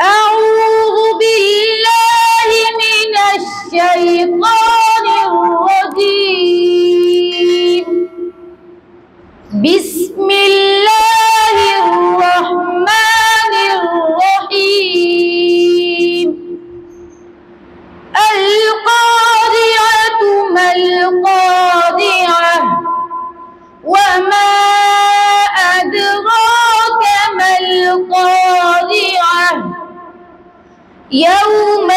أعوذ بالله من الشيطان بسم الله يوم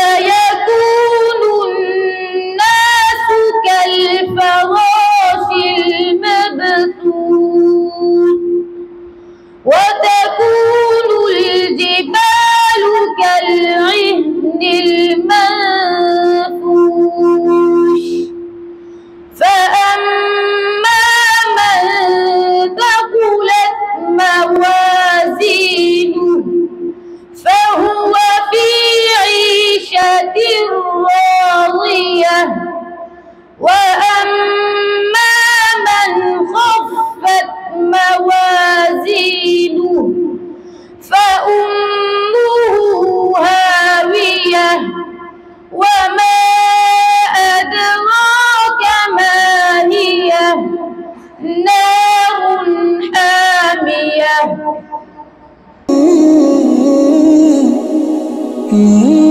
يزيد فأمه هاوية وما أدراك ما هي؟ نار حامية.